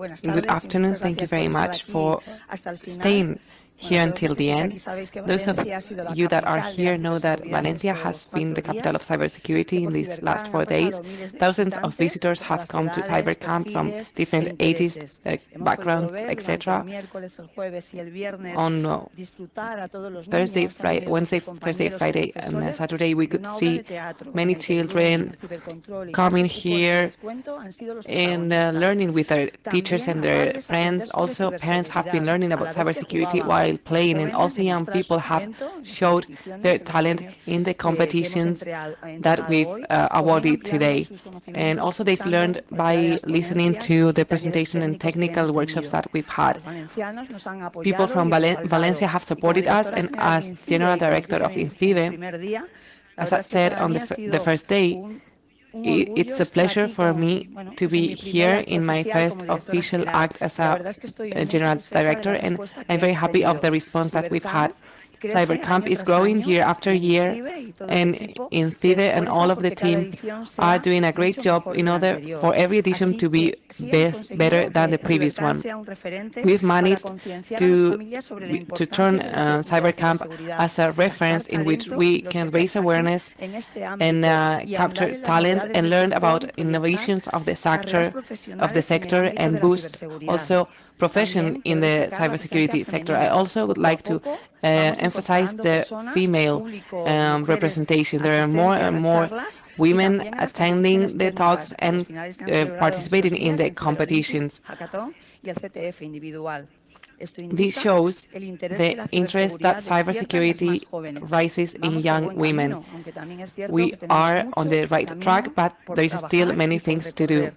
Good afternoon. Thank you very much for staying here until the end. Those of you that are here know that Valencia has been the capital of cybersecurity in these last four days. Thousands of visitors have come to Cybercamp from different ages, uh, backgrounds, etc. On Thursday, Friday, Wednesday, Thursday, Friday, and Saturday, we could see many children coming here and uh, learning with their teachers and their friends. Also, parents have been learning about cybersecurity while while playing, and also young people have showed their talent in the competitions that we've uh, awarded today. And also they've learned by listening to the presentation and technical workshops that we've had. People from Valen Valencia have supported us, and as General Director of INCIBE, as I said on the, the first day, it's a pleasure for me to be here in my first official act as a, general director, and I'm very happy of the response that we've had. Cybercamp is growing year after year, and INCIBE and all of the team are doing a great job in order for every edition to be best, better than the previous one. We've managed to, to turn uh, Cybercamp as a reference in which we can raise awareness and uh, capture talent and learn about innovations of the sector, of the sector and boost also profession in the cybersecurity sector. I also would like to uh, emphasize the female um, representation. There are more and more women attending the talks and uh, participating in the competitions. This shows the interest that cybersecurity rises in young women. We are on the right track, but there is still many things to do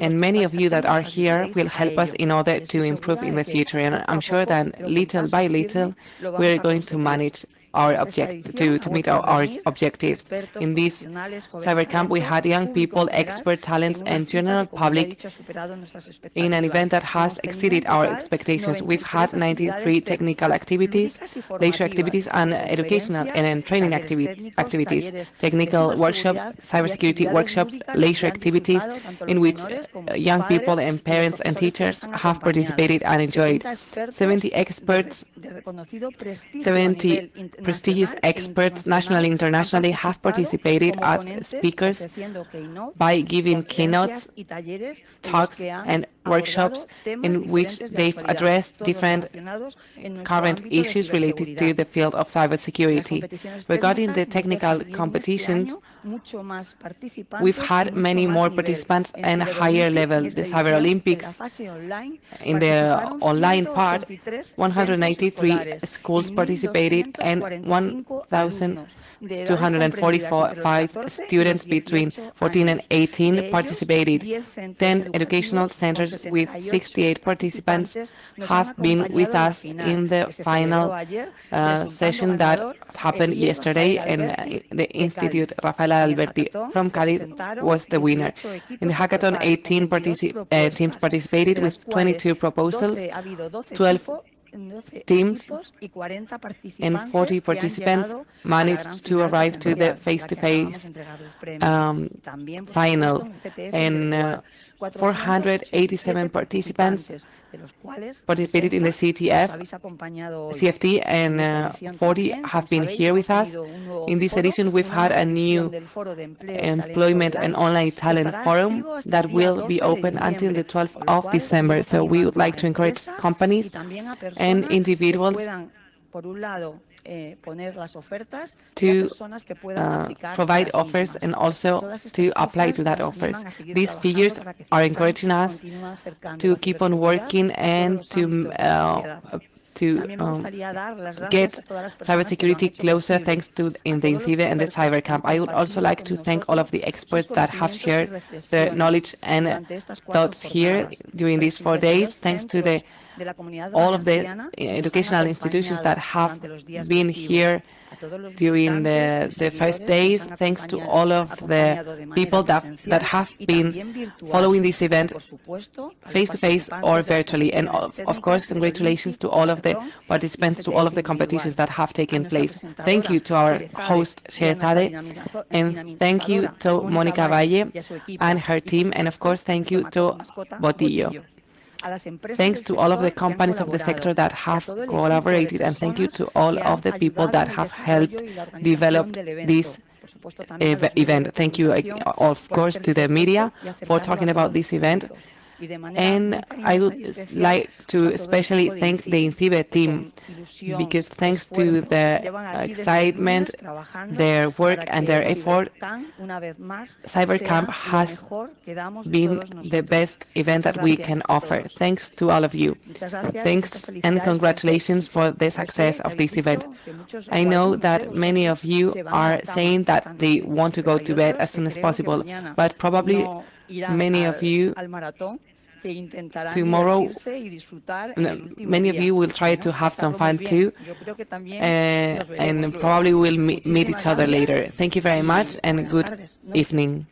and many of you that are here will help us in order to improve in the future. And I'm sure that little by little, we're going to manage our object to, to meet our, our objectives. In this cyber camp, we had young people, expert talents, and general public in an event that has exceeded our expectations. We've had 93 technical activities, leisure activities, and educational and training activities, activities technical workshops, cybersecurity workshops, leisure activities, in which uh, young people and parents and teachers have participated and enjoyed. 70 experts, 70 prestigious experts, nationally and internationally, have participated as speakers by giving keynotes, talks, and workshops in which they've addressed different current issues related to the field of cybersecurity. Regarding the technical competitions, we've had many more participants and higher level. The Cyber Olympics, in the online part, 193 schools participated and 1,245 students between 14 and 18 participated. 10 educational centers with 68 participants have been with us in the final uh, session that happened yesterday, and uh, the Institute Rafaela Alberti from Cali was the winner. In the hackathon, 18 partici uh, teams participated with 22 proposals, 12 teams and 40 participants managed to arrive to the face-to-face -face, um, final. And uh, 487 participants participated in the CTF, CFT, and uh, 40 have been here with us. In this edition, we've had a new employment and online talent forum that will be open until the 12th of December. So we would like to encourage companies and individuals to uh, provide offers and also to apply to that offers. These figures are encouraging us to keep on working and to uh, to um, get cybersecurity closer thanks to in the INCIBE and the Cyber Camp. I would also like to thank all of the experts that have shared their knowledge and thoughts here during these four days. Thanks to the all of the educational institutions that have been here during the, the first days, thanks to all of the people that, that have been following this event face-to-face or virtually. And of, of, course, congratulations to all of the participants, to all of the competitions that have taken place. Thank you to our host, Sherzade, and thank you to Monica Valle and her team, and of course, thank you to Botillo. Thanks to all of the companies of the sector that have collaborated, and thank you to all of the people that have helped develop this event. Thank you, of course, to the media for talking about this event. And I would like to especially thank the INCIBE team because thanks to their excitement, their work and their effort, CyberCamp has been the best event that we can offer. Thanks to all of you. Thanks and congratulations for the success of this event. I know that many of you are saying that they want to go to bed as soon as possible, but probably many of you tomorrow, many of you will try to have some fun too, uh, and probably we'll meet each other later. Thank you very much and good evening.